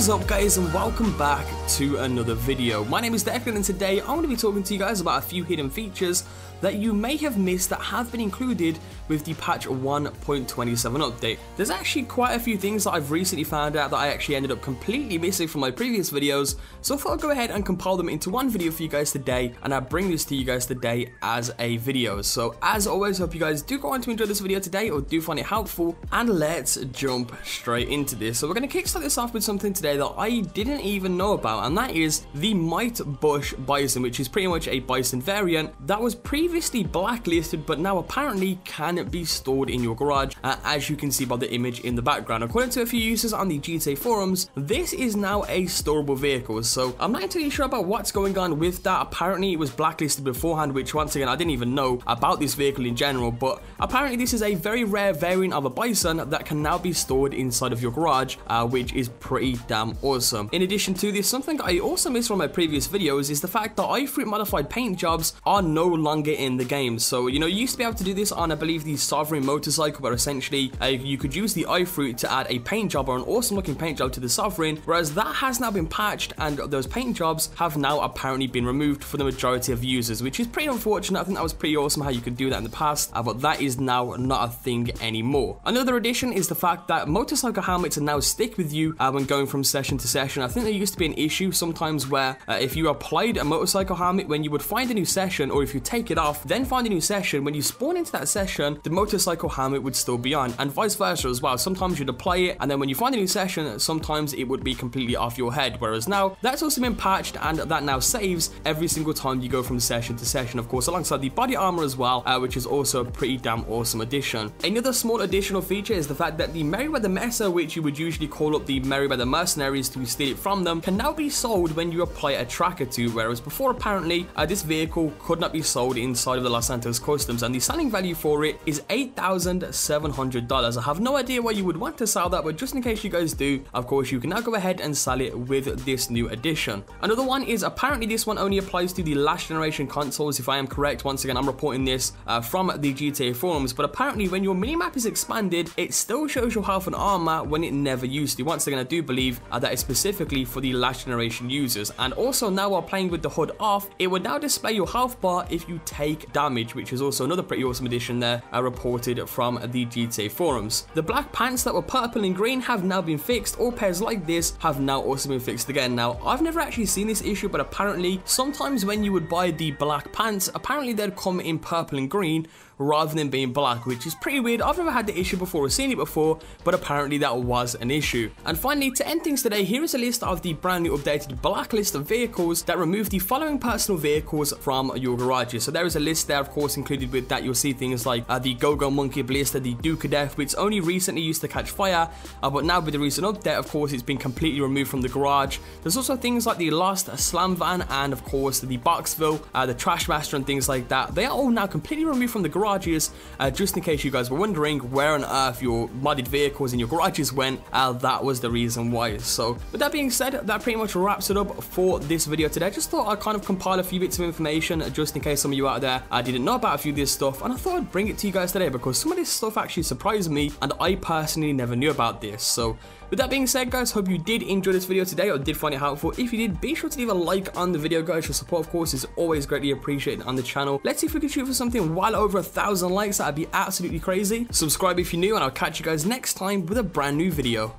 is up guys and welcome back to another video. My name is Declan and today I'm going to be talking to you guys about a few hidden features that you may have missed that have been included with the patch 1.27 update. There's actually quite a few things that I've recently found out that I actually ended up completely missing from my previous videos, so I thought I'd go ahead and compile them into one video for you guys today, and I bring this to you guys today as a video. So as always, hope you guys do go on to enjoy this video today, or do find it helpful, and let's jump straight into this. So we're going to kickstart this off with something today that I didn't even know about, and that is the Might Bush Bison, which is pretty much a Bison variant that was previously previously blacklisted but now apparently can be stored in your garage uh, as you can see by the image in the background. According to a few users on the GTA forums, this is now a storable vehicle so I'm not entirely sure about what's going on with that. Apparently it was blacklisted beforehand which once again I didn't even know about this vehicle in general but apparently this is a very rare variant of a Bison that can now be stored inside of your garage uh, which is pretty damn awesome. In addition to this, something I also missed from my previous videos is the fact that iFruit modified paint jobs are no longer in the game. So, you know, you used to be able to do this on, I believe, the Sovereign motorcycle, where essentially uh, you could use the iFruit to add a paint job or an awesome looking paint job to the Sovereign, whereas that has now been patched and those paint jobs have now apparently been removed for the majority of users, which is pretty unfortunate. I think that was pretty awesome how you could do that in the past, uh, but that is now not a thing anymore. Another addition is the fact that motorcycle helmets now stick with you uh, when going from session to session. I think there used to be an issue sometimes where uh, if you applied a motorcycle helmet when you would find a new session or if you take it off, then find a new session, when you spawn into that session, the motorcycle helmet would still be on, and vice versa as well. Sometimes you'd apply it, and then when you find a new session, sometimes it would be completely off your head, whereas now, that's also been patched, and that now saves every single time you go from session to session, of course, alongside the body armor as well, uh, which is also a pretty damn awesome addition. Another small additional feature is the fact that the Merryweather Mesa, which you would usually call up the Merryweather Mercenaries to steal it from them, can now be sold when you apply a tracker to, whereas before apparently, uh, this vehicle could not be sold inside of the Los Santos Customs, and the selling value for it is $8,700. I have no idea why you would want to sell that, but just in case you guys do, of course, you can now go ahead and sell it with this new addition. Another one is apparently this one only applies to the last generation consoles, if I am correct. Once again, I'm reporting this uh, from the GTA forums, but apparently when your minimap is expanded, it still shows your health and armor when it never used to. Once again, I do believe uh, that is specifically for the last generation users. And also now while playing with the HUD off, it would now display your health bar if you take damage, which is also another pretty awesome addition there, uh, reported from the GTA forums. The black pants that were purple and green have now been fixed. All pairs like this have now also been fixed again. Now, I've never actually seen this issue, but apparently, sometimes when you would buy the black pants, apparently they'd come in purple and green, rather than being black, which is pretty weird. I've never had the issue before or seen it before, but apparently that was an issue. And finally, to end things today, here is a list of the brand new updated blacklist of vehicles that remove the following personal vehicles from your garages. So there is a list there, of course, included with that. You'll see things like uh, the Go-Go Monkey Blista, the Duke of Death, which only recently used to catch fire, uh, but now with the recent update, of course, it's been completely removed from the garage. There's also things like the Lost Slam Van and, of course, the Boxville, uh, the Trashmaster and things like that. They are all now completely removed from the garage garages. Uh, just in case you guys were wondering where on earth your modded vehicles in your garages went, uh, that was the reason why. So with that being said, that pretty much wraps it up for this video today. I just thought I'd kind of compile a few bits of information just in case some of you out there uh, didn't know about a few of this stuff. And I thought I'd bring it to you guys today because some of this stuff actually surprised me and I personally never knew about this. So with that being said, guys, hope you did enjoy this video today or did find it helpful. If you did, be sure to leave a like on the video, guys. Your support, of course, is always greatly appreciated on the channel. Let's see if we can shoot for something well over a thousand likes. That'd be absolutely crazy. Subscribe if you're new, and I'll catch you guys next time with a brand new video.